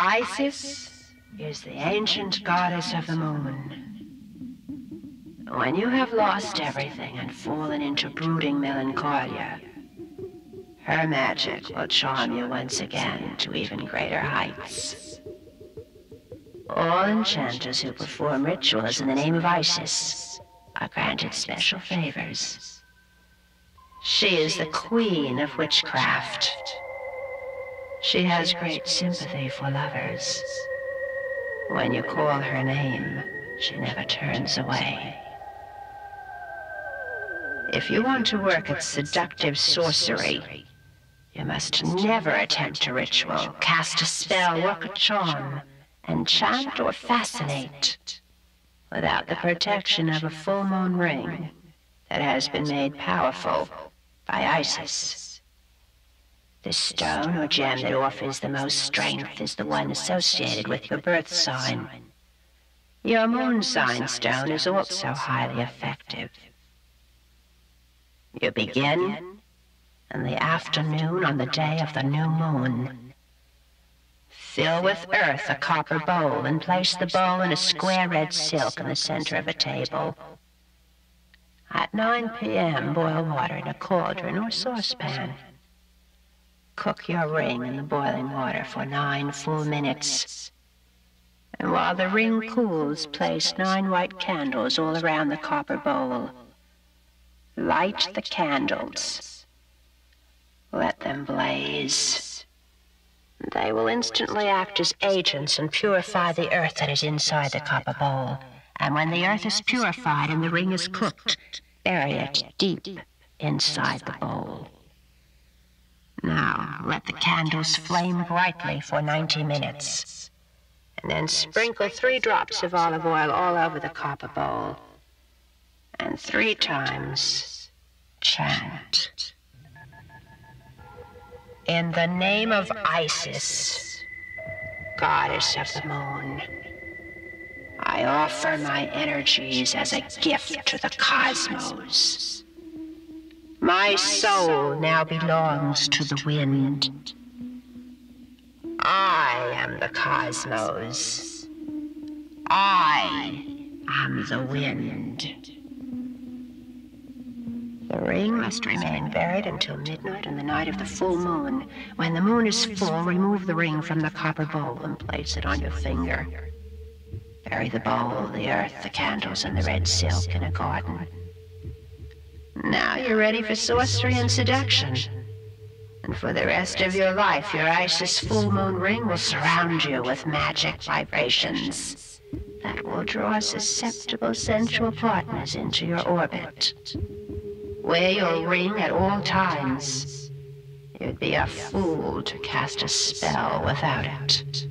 Isis is the ancient goddess of the moon. When you have lost everything and fallen into brooding melancholia, her magic will charm you once again to even greater heights. All enchanters who perform rituals in the name of Isis are granted special favors. She is the queen of witchcraft. She has great sympathy for lovers. When you call her name, she never turns away. If you want to work at seductive sorcery, you must never attempt a ritual, cast a spell, work a charm, enchant or fascinate without the protection of a full moon ring that has been made powerful by Isis. The stone or gem that offers the most strength is the one associated with your birth sign. Your moon sign stone is also highly effective. You begin in the afternoon on the day of the new moon. Fill with earth a copper bowl and place the bowl in a square red silk in the center of a table. At 9 p.m., boil water in a cauldron or saucepan. Cook your ring in the boiling water for nine full minutes. And while the ring cools, place nine white candles all around the copper bowl. Light the candles. Let them blaze. They will instantly act as agents and purify the earth that is inside the copper bowl. And when the earth is purified and the ring is cooked, bury it deep inside the bowl. Let the candles flame brightly for 90 minutes. And then sprinkle three drops of olive oil all over the copper bowl. And three times chant. In the name of Isis, goddess of the moon. I offer my energies as a gift to the cosmos. My soul now belongs to the wind. I am the cosmos. I am the wind. The ring must remain buried until midnight on the night of the full moon. When the moon is full, remove the ring from the copper bowl and place it on your finger. Bury the bowl, the earth, the candles, and the red silk in a garden. Now you're ready for sorcery and seduction. And for the rest of your life, your Isis full moon ring will surround you with magic vibrations that will draw susceptible sensual partners into your orbit. Wear your ring at all times. You'd be a fool to cast a spell without it.